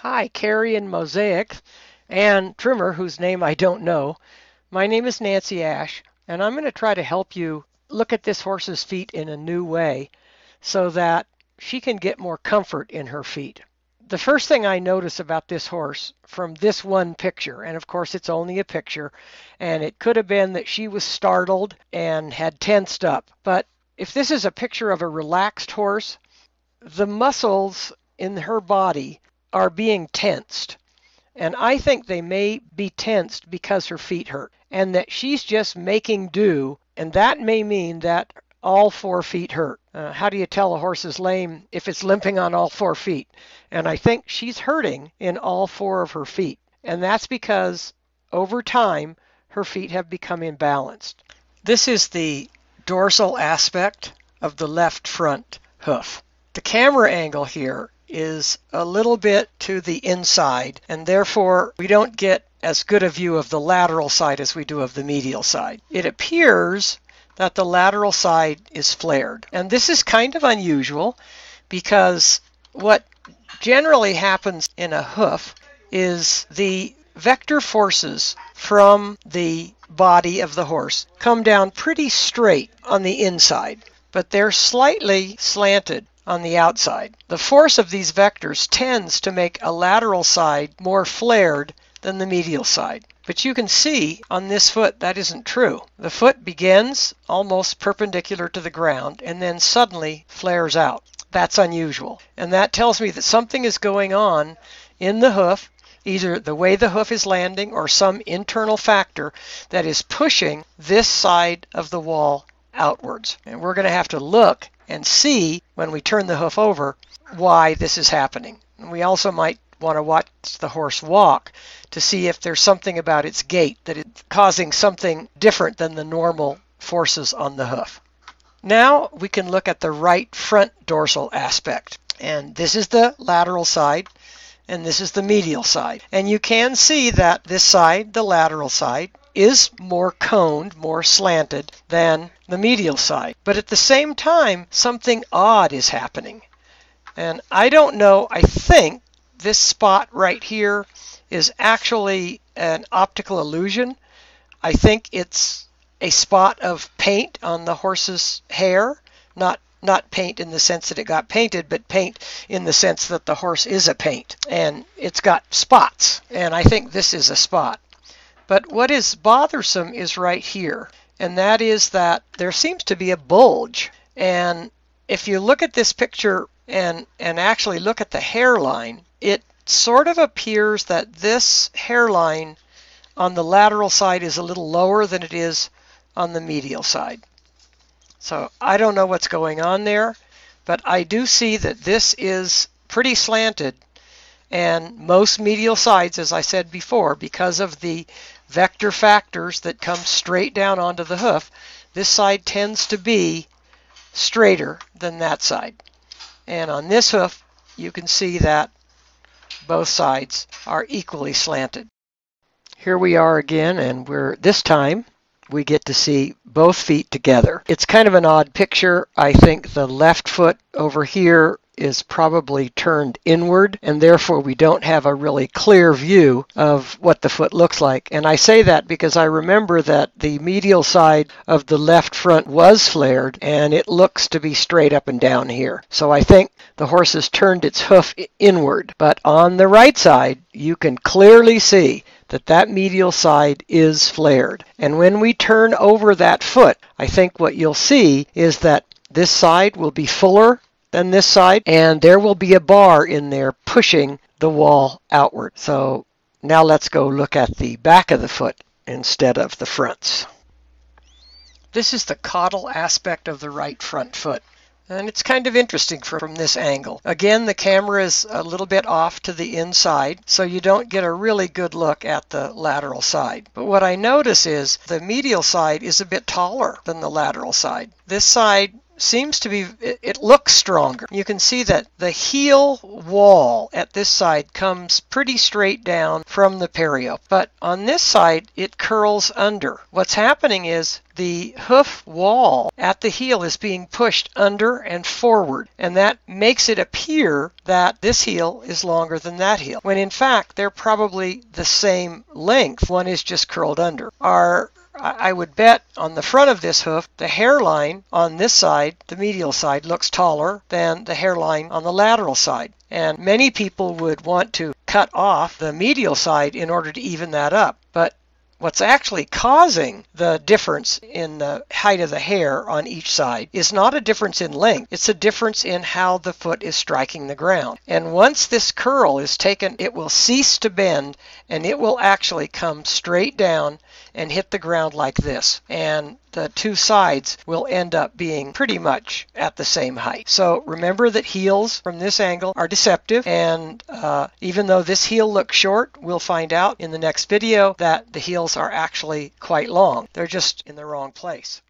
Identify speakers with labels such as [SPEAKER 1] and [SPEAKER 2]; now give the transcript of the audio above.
[SPEAKER 1] Hi, Carrie and Mosaic, and Trimmer, whose name I don't know. My name is Nancy Ash, and I'm going to try to help you look at this horse's feet in a new way so that she can get more comfort in her feet. The first thing I notice about this horse from this one picture, and of course it's only a picture, and it could have been that she was startled and had tensed up. But if this is a picture of a relaxed horse, the muscles in her body are being tensed. And I think they may be tensed because her feet hurt and that she's just making do. And that may mean that all four feet hurt. Uh, how do you tell a horse is lame if it's limping on all four feet? And I think she's hurting in all four of her feet. And that's because over time, her feet have become imbalanced. This is the dorsal aspect of the left front hoof. The camera angle here is a little bit to the inside, and therefore we don't get as good a view of the lateral side as we do of the medial side. It appears that the lateral side is flared, and this is kind of unusual because what generally happens in a hoof is the vector forces from the body of the horse come down pretty straight on the inside, but they're slightly slanted on the outside. The force of these vectors tends to make a lateral side more flared than the medial side. But you can see on this foot that isn't true. The foot begins almost perpendicular to the ground and then suddenly flares out. That's unusual. And that tells me that something is going on in the hoof, either the way the hoof is landing or some internal factor that is pushing this side of the wall outwards. And we're going to have to look and see when we turn the hoof over why this is happening. And we also might want to watch the horse walk to see if there's something about its gait that is causing something different than the normal forces on the hoof. Now we can look at the right front dorsal aspect. And this is the lateral side and this is the medial side. And you can see that this side, the lateral side, is more coned, more slanted than the medial side. But at the same time, something odd is happening. And I don't know, I think this spot right here is actually an optical illusion. I think it's a spot of paint on the horse's hair, not not paint in the sense that it got painted, but paint in the sense that the horse is a paint. And it's got spots, and I think this is a spot. But what is bothersome is right here, and that is that there seems to be a bulge. And if you look at this picture and, and actually look at the hairline, it sort of appears that this hairline on the lateral side is a little lower than it is on the medial side. So I don't know what's going on there, but I do see that this is pretty slanted and most medial sides, as I said before, because of the vector factors that come straight down onto the hoof, this side tends to be straighter than that side. And on this hoof, you can see that both sides are equally slanted. Here we are again, and we're this time we get to see both feet together. It's kind of an odd picture. I think the left foot over here is probably turned inward, and therefore we don't have a really clear view of what the foot looks like. And I say that because I remember that the medial side of the left front was flared, and it looks to be straight up and down here. So I think the horse has turned its hoof inward. But on the right side, you can clearly see that that medial side is flared. And when we turn over that foot, I think what you'll see is that this side will be fuller than this side, and there will be a bar in there pushing the wall outward. So now let's go look at the back of the foot instead of the fronts. This is the caudal aspect of the right front foot. And it's kind of interesting from this angle. Again, the camera is a little bit off to the inside, so you don't get a really good look at the lateral side. But what I notice is the medial side is a bit taller than the lateral side. This side seems to be, it, looks stronger. You can see that the heel wall at this side comes pretty straight down from the perio, but on this side it curls under. What's happening is the hoof wall at the heel is being pushed under and forward, and that makes it appear that this heel is longer than that heel, when in fact they're probably the same length. One is just curled under. Our I would bet on the front of this hoof, the hairline on this side, the medial side, looks taller than the hairline on the lateral side. And many people would want to cut off the medial side in order to even that up. But What's actually causing the difference in the height of the hair on each side is not a difference in length, it's a difference in how the foot is striking the ground. And once this curl is taken, it will cease to bend and it will actually come straight down and hit the ground like this. And the two sides will end up being pretty much at the same height. So remember that heels from this angle are deceptive and uh, even though this heel looks short, we'll find out in the next video that the heels are actually quite long. They're just in the wrong place.